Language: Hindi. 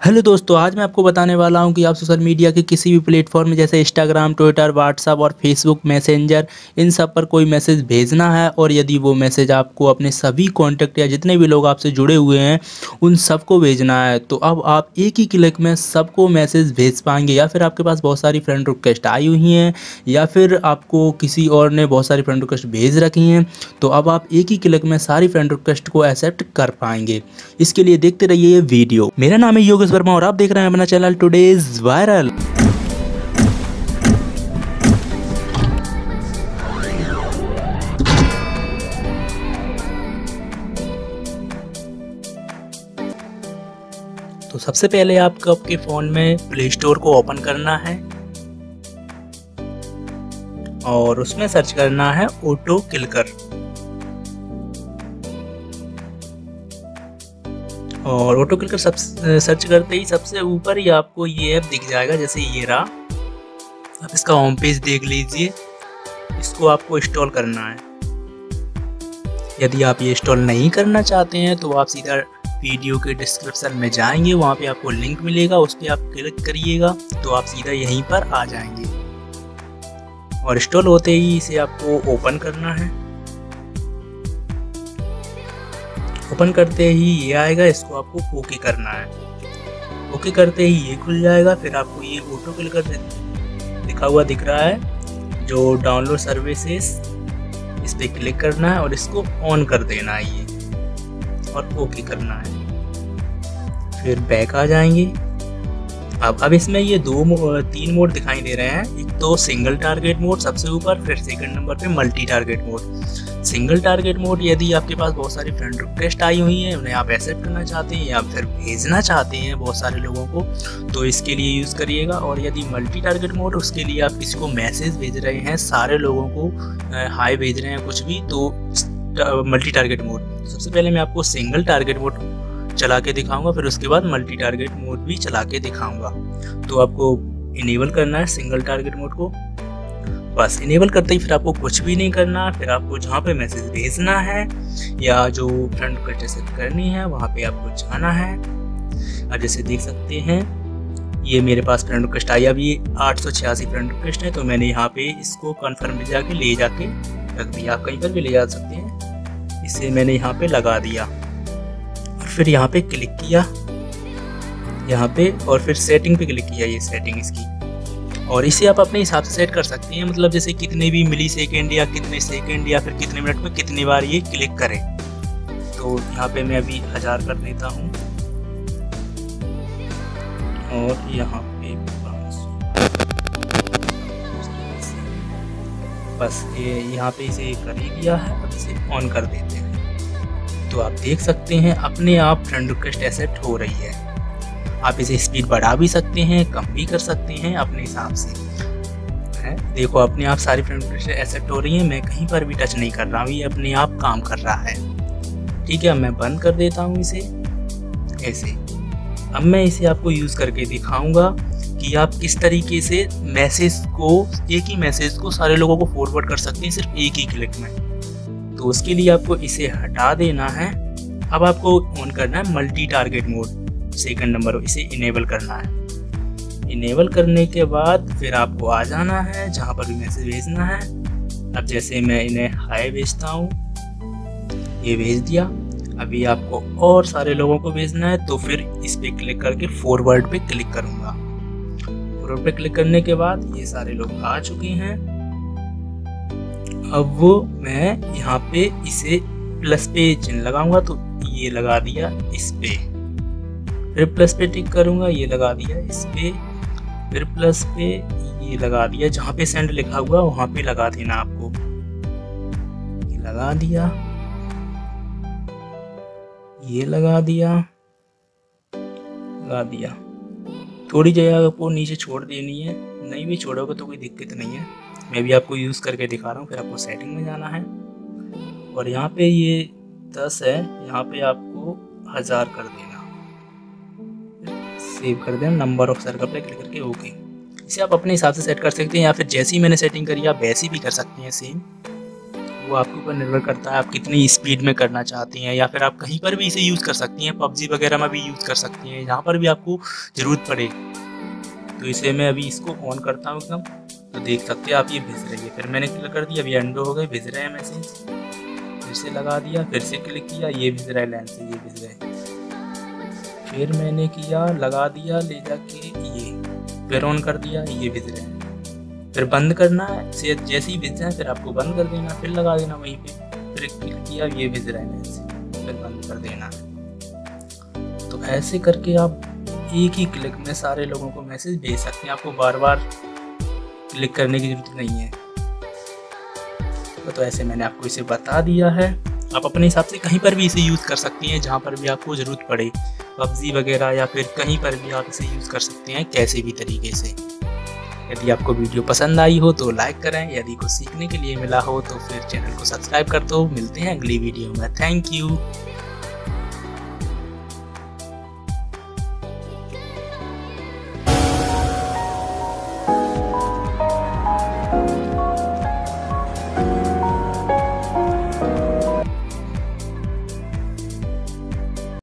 हेलो दोस्तों, आज मैं आपको बताने वाला हूँ कि आप सोशल मीडिया के किसी भी प्लेटफॉर्म जैसे इंस्टाग्राम ट्विटर व्हाट्सअप और फेसबुक मैसेंजर इन सब पर कोई मैसेज भेजना है और यदि वो मैसेज आपको अपने सभी कॉन्टैक्ट या जितने भी लोग आपसे जुड़े हुए हैं, उन सबको भेजना है तो अब आप एक ही क्लिक में सबको मैसेज भेज पाएँगे या फिर आपके पास बहुत सारी फ्रेंड रिक्वेस्ट आई हुई हैं, या फिर आपको किसी और ने बहुत सारी फ्रेंड रिक्वेस्ट भेज रखी हैं तो अब आप एक ही क्लिक में सारी फ्रेंड रिक्वेस्ट को एक्सेप्ट कर पाएँगे। इसके लिए देखते रहिए ये वीडियो मेरा नाम है योगेश वर्मा और आप देख रहे हैं अपना चैनल टुडेज वायरल तो सबसे पहले आपको आपके फ़ोन में प्ले स्टोर को ओपन करना है और उसमें सर्च करना है ऑटो किलकर और ऑटो क्लिकर सब सर्च करते ही सबसे ऊपर ही आपको ये ऐप दिख जाएगा, जैसे ये रहा। आप इसका होम पेज देख लीजिए। इसको आपको इंस्टॉल करना है। यदि आप ये इंस्टॉल नहीं करना चाहते हैं तो आप सीधा वीडियो के डिस्क्रिप्शन में जाएँगे, वहाँ पे आपको लिंक मिलेगा, उस पर आप क्लिक करिएगा तो आप सीधा यहीं पर आ जाएँगे। और इंस्टॉल होते ही इसे आपको ओपन करना है। ओपन करते ही ये आएगा, इसको आपको ओके करना है। ओके करते ही ये खुल जाएगा, फिर आपको ये ऑटो क्लिक कर दिखा हुआ दिख रहा है, जो डाउनलोड सर्विसेज़ इस पर क्लिक करना है और इसको ऑन कर देना है ये, और ओके करना है। फिर बैक आ जाएँगे। अब अब इसमें ये दो तीन मोड दिखाई दे रहे हैं। एक तो सिंगल टारगेट मोड सबसे ऊपर, फिर सेकंड नंबर पे multi target mode single target mode यदि आपके पास बहुत सारी फ्रेंड रिक्वेस्ट आई हुई हैं, उन्हें आप एक्सेप्ट करना चाहते हैं या फिर भेजना चाहते हैं बहुत सारे लोगों को तो इसके लिए यूज़ करिएगा। और यदि मल्टी टारगेट मोड उसके लिए आप किसी को मैसेज भेज रहे हैं, सारे लोगों को हाई भेज रहे हैं कुछ भी तो मल्टी टारगेट मोड सबसे पहले मैं आपको सिंगल टारगेट मोड चला के दिखाऊँगा, फिर उसके बाद मल्टी टारगेट मोड भी चला के दिखाऊँगा। तो आपको इनेबल करना है सिंगल टारगेट मोड को। बस इनेबल करते ही फिर आपको कुछ भी नहीं करना, फिर आपको जहाँ पे मैसेज भेजना है, या जो फ्रेंड रिक्वेस्ट सेट करनी है, वहाँ पे आपको जाना है। अब जैसे देख सकते हैं, ये मेरे पास फ्रेंड रिक्वेस्ट आई। अभी आठ सौ छियासी फ्रेंड रिक्वेस्ट है तो मैंने यहाँ पे इसको कन्फर्म में जाके ले जाके रख दिया। आप कहीं पर भी ले जा सकते हैं। इसे मैंने यहाँ पे लगा दिया। फिर यहाँ पे क्लिक किया। यहाँ पे और फिर सेटिंग पे क्लिक किया ये सेटिंग इसकी। और इसे आप अपने हिसाब से सेट कर सकते हैं मतलब जैसे कितने भी मिली सेकेंड या कितने सेकेंड या फिर कितने मिनट में कितनी बार ये क्लिक करें। तो यहाँ पे मैं अभी हज़ार कर देता हूँ। और यहाँ पे बस ये, यहाँ पे इसे कर ही दिया है, अब इसे ऑन कर देते हैं। तो आप देख सकते हैं, अपने आप फ्रेंड रिक्वेस्ट एक्सेप्ट हो रही है। आप इसे स्पीड बढ़ा भी सकते हैं, कम भी कर सकते हैं अपने हिसाब से। है? देखो, अपने आप सारी फ्रेंड रिक्वेस्ट एक्सेप्ट हो रही है, मैं कहीं पर भी टच नहीं कर रहा हूँ, ये अपने आप काम कर रहा है। ठीक है, मैं बंद कर देता हूँ इसे। ऐसे। अब मैं इसे आपको यूज़ करके दिखाऊँगा कि आप किस तरीके से मैसेज को, एक ही मैसेज को सारे लोगों को फॉरवर्ड कर सकते हैं, सिर्फ़ एक ही क्लिक में। तो उसके लिए आपको इसे हटा देना है। अब आपको ऑन करना है multi target mode second number इसे इनेबल करना है। इनेबल करने के बाद फिर आपको आ जाना है, जहाँ पर भी मैसेज भेजना है। अब जैसे मैं इन्हें हाई भेजता हूँ, ये भेज दिया। अभी आपको और सारे लोगों को भेजना है तो फिर इस पर क्लिक करके फॉरवर्ड पे क्लिक करूँगा। फॉरवर्ड पे क्लिक करने के बाद ये सारे लोग आ चुके हैं। अब वो मैं यहाँ पे इसे प्लस पे चिन्ह लगाऊँगा तो ये लगा दिया इस पे। फिर प्लस पे टिक करूँगा, ये लगा दिया इस पे। फिर प्लस पे ये लगा दिया, जहाँ पे सेंड लिखा हुआ वहाँ पे लगा देना आपको। ये लगा दिया। ये लगा दिया। लगा दिया। थोड़ी जगह आपको नीचे छोड़ देनी है। नहीं भी छोड़ोगे तो कोई दिक्कत नहीं है। मैं भी आपको यूज़ करके दिखा रहा हूँ, फिर आपको सेटिंग में जाना है। और यहाँ पे ये दस है, यहाँ पे आपको हज़ार कर देना। सेव कर दें नंबर ऑफ़ सर्कल पे क्लिक करके ओके इसे आप अपने हिसाब से सेट कर सकते हैं, या फिर जैसी मैंने सेटिंग करी, आप वैसी भी कर सकते हैं सेम वो आपके ऊपर निर्भर करता है, आप कितनी स्पीड में करना चाहती हैं, या फिर आप कहीं पर भी इसे यूज़ कर सकती हैं, पबजी वगैरह में भी यूज़ कर सकती हैं, जहाँ पर भी आपको ज़रूरत पड़े। तो इसे मैं अभी इसको ऑन करता हूँ एकदम। तो देख सकते हैं आप, ये भिज रही है। फिर मैंने क्लिक कर दिया, अभी एंडो हो गए भिज रहे हैं मैसेज फिर से लगा दिया, फिर से क्लिक किया, ये भिज रहा है लेंस से ये भिज रहे फिर मैंने किया, लगा दिया, ले जाके ये। फिर ऑन कर दिया, ये भिज रहे हैं। फिर बंद करना है से जैसे ही भिज जाए, फिर आपको बंद कर देना, फिर लगा देना वहीं पे। फिर क्लिक किया, ये भिज रहा है लेंस फिर बंद कर देना। तो ऐसे करके आप एक ही क्लिक में सारे लोगों को मैसेज भेज सकते हैं। आपको बार बार क्लिक करने की ज़रूरत नहीं है। तो ऐसे मैंने आपको इसे बता दिया है। आप अपने हिसाब से कहीं पर भी इसे यूज़ कर सकती हैं, जहाँ पर भी आपको ज़रूरत पड़े। पबजी वगैरह या फिर कहीं पर भी आप इसे यूज़ कर सकते हैं, कैसे भी तरीके से। यदि आपको वीडियो पसंद आई हो तो लाइक करें। यदि कुछ सीखने के लिए मिला हो तो फिर चैनल को सब्सक्राइब कर दो। मिलते हैं अगली वीडियो में। Thank you